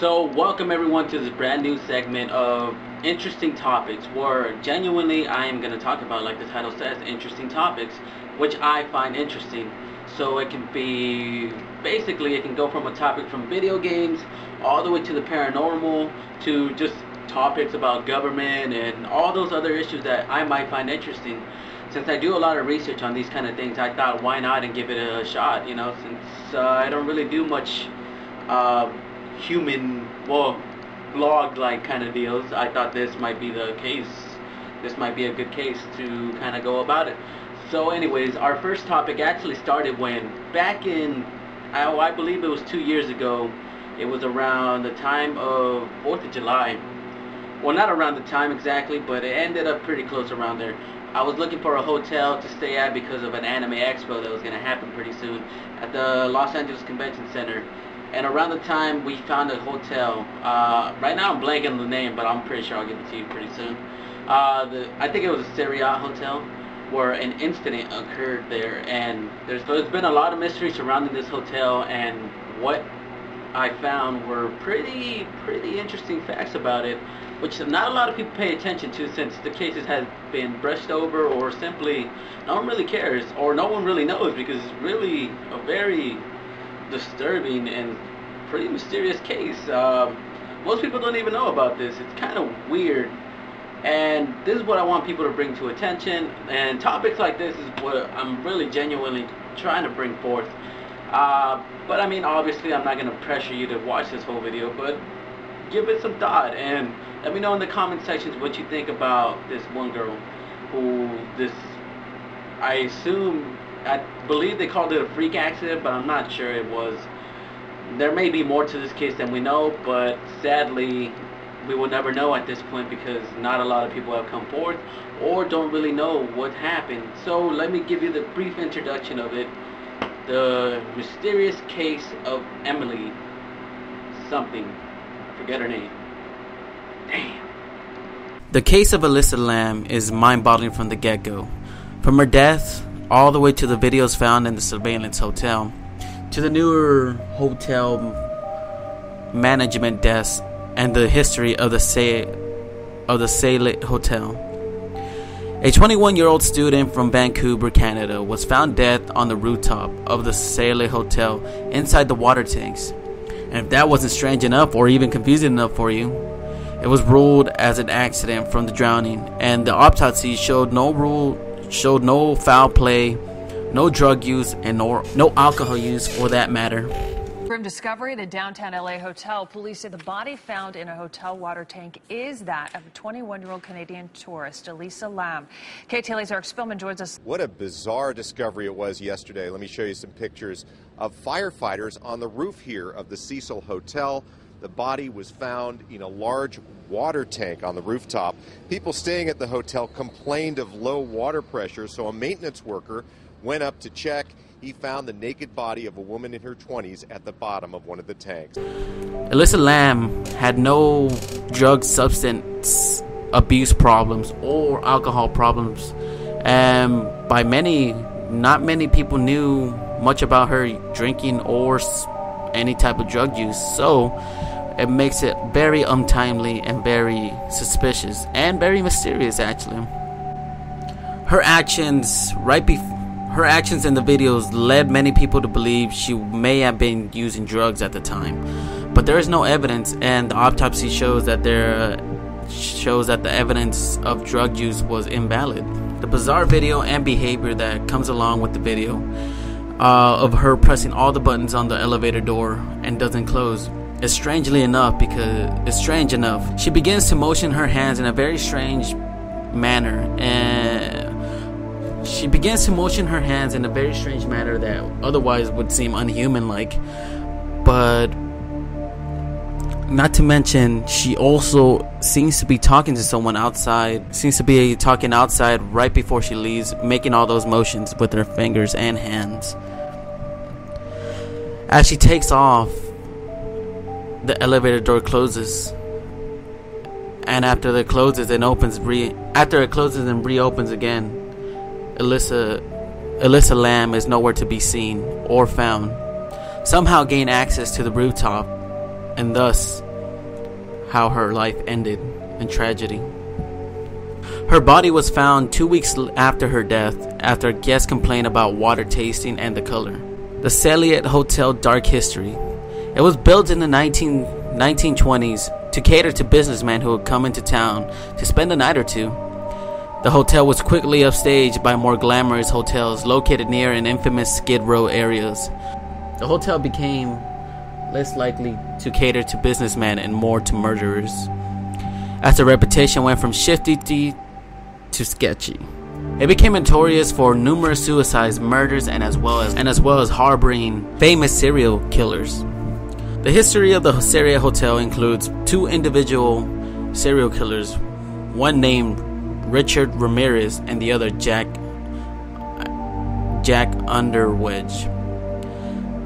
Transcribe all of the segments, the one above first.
So, welcome everyone to this brand new segment of interesting topics where genuinely I am going to talk about, like the title says, interesting topics, which I find interesting. So, it can be basically, it can go from a topic from video games all the way to the paranormal to just topics about government and all those other issues that I might find interesting. Since I do a lot of research on these kind of things, I thought why not and give it a shot, you know, since uh, I don't really do much. Uh, human, well, blog like kind of deals, I thought this might be the case. This might be a good case to kind of go about it. So, anyways, our first topic actually started when back in, I, I believe it was two years ago. It was around the time of Fourth of July. Well, not around the time exactly, but it ended up pretty close around there. I was looking for a hotel to stay at because of an anime expo that was going to happen pretty soon at the Los Angeles Convention Center and around the time we found a hotel, uh, right now I'm blanking the name, but I'm pretty sure I'll give it to you pretty soon. Uh, the, I think it was a Marriott hotel where an incident occurred there, and there's, there's been a lot of mystery surrounding this hotel, and what I found were pretty pretty interesting facts about it, which not a lot of people pay attention to since the cases have been brushed over or simply no one really cares or no one really knows because it's really a very disturbing and pretty mysterious case. Um, most people don't even know about this. It's kind of weird. And this is what I want people to bring to attention. And topics like this is what I'm really genuinely trying to bring forth. Uh, but I mean, obviously, I'm not going to pressure you to watch this whole video, but give it some thought. And let me know in the comment sections what you think about this one girl who this, I assume, I believe they called it a freak accident, but I'm not sure it was. There may be more to this case than we know, but sadly, we will never know at this point because not a lot of people have come forth or don't really know what happened. So let me give you the brief introduction of it. The mysterious case of Emily something. I forget her name. Damn. The case of Alyssa Lam is mind-boggling from the get-go. From her death all the way to the videos found in the surveillance hotel, to the newer hotel management desk, and the history of the Say of the Salit Hotel. A 21-year-old student from Vancouver, Canada, was found dead on the rooftop of the Salit Hotel inside the water tanks. And if that wasn't strange enough or even confusing enough for you, it was ruled as an accident from the drowning, and the autopsy showed no rule showed no foul play, no drug use, and no, no alcohol use for that matter. Grim discovery at a downtown LA hotel. Police say the body found in a hotel water tank is that of a 21 year old Canadian tourist, Elisa Lam. KTLA's Eric Spillman joins us. What a bizarre discovery it was yesterday. Let me show you some pictures of firefighters on the roof here of the Cecil Hotel. The body was found in a large water tank on the rooftop. People staying at the hotel complained of low water pressure, so a maintenance worker went up to check. He found the naked body of a woman in her 20s at the bottom of one of the tanks. Alyssa Lam had no drug substance abuse problems or alcohol problems. And by many, not many people knew much about her drinking or any type of drug use. So it makes it very untimely and very suspicious and very mysterious actually her actions right before her actions in the videos led many people to believe she may have been using drugs at the time but there is no evidence and the autopsy shows that there shows that the evidence of drug use was invalid the bizarre video and behavior that comes along with the video uh, of her pressing all the buttons on the elevator door and doesn't close is strangely enough because it's strange enough. She begins to motion her hands in a very strange manner and she begins to motion her hands in a very strange manner that otherwise would seem unhuman like but not to mention she also seems to be talking to someone outside seems to be talking outside right before she leaves making all those motions with her fingers and hands as she takes off the elevator door closes. And after it closes and opens re after it closes and reopens again, Alyssa Alyssa Lam is nowhere to be seen or found. Somehow gain access to the rooftop and thus how her life ended in tragedy. Her body was found two weeks after her death after a guest complained about water tasting and the color. The Celiat Hotel Dark History. It was built in the 19, 1920s to cater to businessmen who would come into town to spend a night or two. The hotel was quickly upstaged by more glamorous hotels located near an infamous Skid Row areas. The hotel became less likely to cater to businessmen and more to murderers, as the reputation went from shifty to sketchy. It became notorious for numerous suicides, murders, and as well as and as well as harboring famous serial killers. The history of the Celiat Hotel includes two individual serial killers, one named Richard Ramirez and the other Jack Jack Underwood.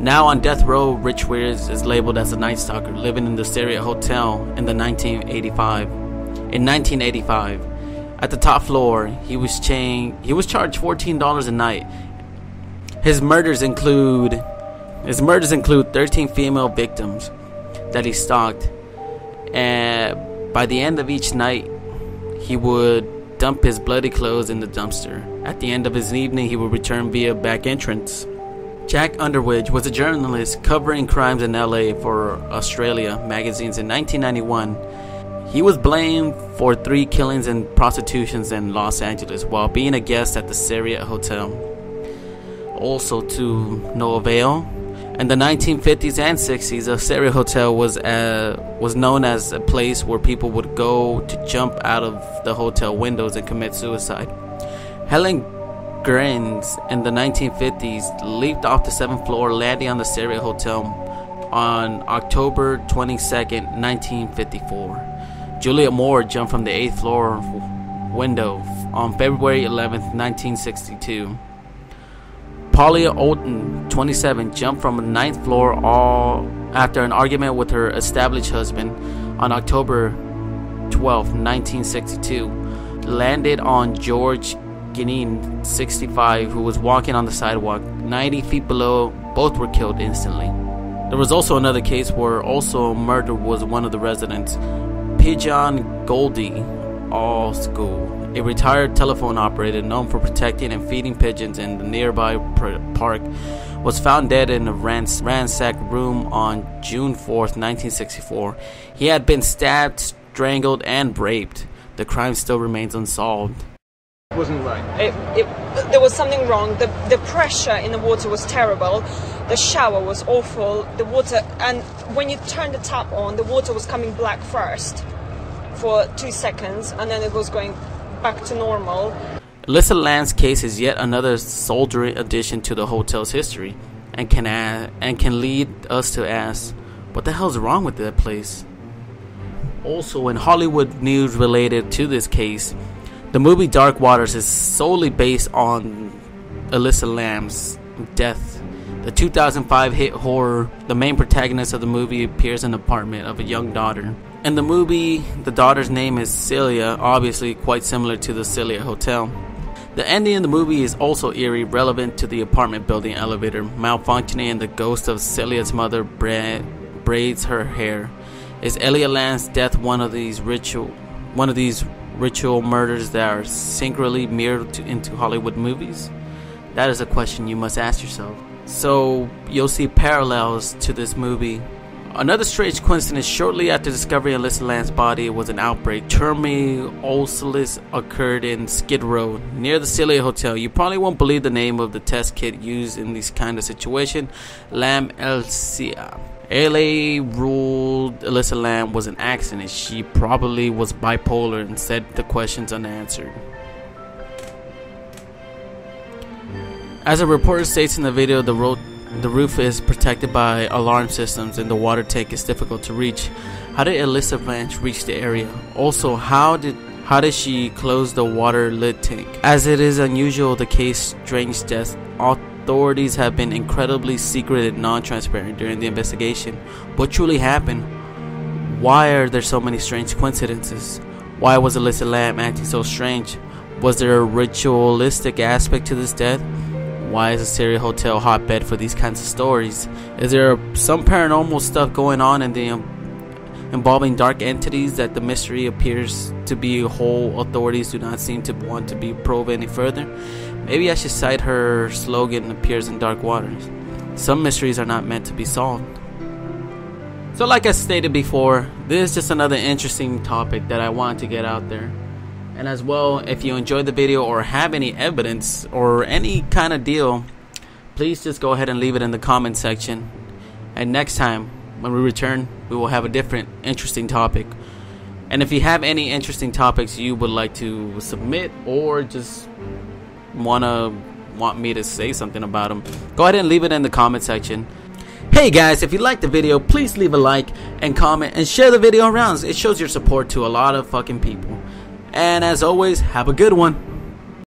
Now on death row, Rich Ramirez is labeled as a Night Stalker living in the Celiat Hotel in the 1985. In 1985, at the top floor, he was chained. He was charged fourteen dollars a night. His murders include his murders include 13 female victims that he stalked, and by the end of each night, he would dump his bloody clothes in the dumpster. At the end of his evening, he would return via back entrance. Jack Underwood was a journalist covering crimes in LA for Australia magazines in 1991. He was blamed for three killings and prostitutions in Los Angeles while being a guest at the Celiat Hotel. Also, to no avail. In the 1950s and 60s, the Celiat Hotel was uh, was known as a place where people would go to jump out of the hotel windows and commit suicide. Helen Grins in the 1950s leaped off the seventh floor, landing on the Celiat Hotel on October 22, 1954. Juliet Moore jumped from the eighth floor window on February 11, 1962. Paula Olton, 27, jumped from the ninth floor all after an argument with her established husband on October 12, 1962. Landed on George Guinin, 65, who was walking on the sidewalk 90 feet below. Both were killed instantly. There was also another case where also murder was one of the residents. Pigeon Goldie All School, a retired telephone operator known for protecting and feeding pigeons in the nearby park, was found dead in a rans- ransacked room on June 4th, 1964. He had been stabbed, strangled, and raped. The crime still remains unsolved. Wasn't right. It, it, there was something wrong. The, the pressure in the water was terrible. The shower was awful. The water, and when you turned the tap on, the water was coming black first for two seconds, and then it was going back to normal. Alyssa Lam's case is yet another soldering addition to the hotel's history, and can add, and can lead us to ask, what the hell's wrong with that place? Also, in Hollywood news related to this case, the movie Dark Waters is solely based on Alyssa Lam's death. The 2005 hit horror, the main protagonist of the movie appears in the apartment of a young daughter. In the movie, the daughter's name is Celia, obviously quite similar to the Celia Hotel. The ending of the movie is also eerie, relevant to the apartment building elevator malfunctioning and the ghost of Celia's mother bra- braids her hair. Is Elliot Lamb's death one of these ritual, one of these ritual murders that are synchronously mirrored to, into Hollywood movies? That is a question you must ask yourself. So you'll see parallels to this movie. Another strange coincidence shortly after discovery of Alyssa Land's body was an outbreak. Tuberculosis occurred in Skid Row near the Celiat Hotel. You probably won't believe the name of the test kit used in this kind of situation LAM-ELISA. LA ruled Alyssa Lam was an accident. She probably was bipolar and said the questions unanswered. As a reporter states in the video, the, the roof is protected by alarm systems and the water tank is difficult to reach. How did Alyssa Blanche reach the area? Also, how did how did she close the water lid tank? As it is unusual the case strange death, authorities have been incredibly secret and non-transparent during the investigation. What truly happened? Why are there so many strange coincidences? Why was Alyssa Lam acting so strange? Was there a ritualistic aspect to this death? Why is a Celiat Hotel hotbed for these kinds of stories? Is there some paranormal stuff going on in the um, involving dark entities that the mystery appears to be whole authorities do not seem to want to be probed any further. Maybe I should cite her slogan appears in dark waters. Some mysteries are not meant to be solved. So, like I stated before, this is just another interesting topic that I want to get out there. And as well, if you enjoyed the video or have any evidence or any kind of deal, please just go ahead and leave it in the comment section. And next time, when we return, we will have a different interesting topic. And if you have any interesting topics you would like to submit or just wanna want me to say something about them, go ahead and leave it in the comment section. Hey guys, if you liked the video, please leave a like and comment and share the video around. It shows your support to a lot of fucking people. And as always, have a good one.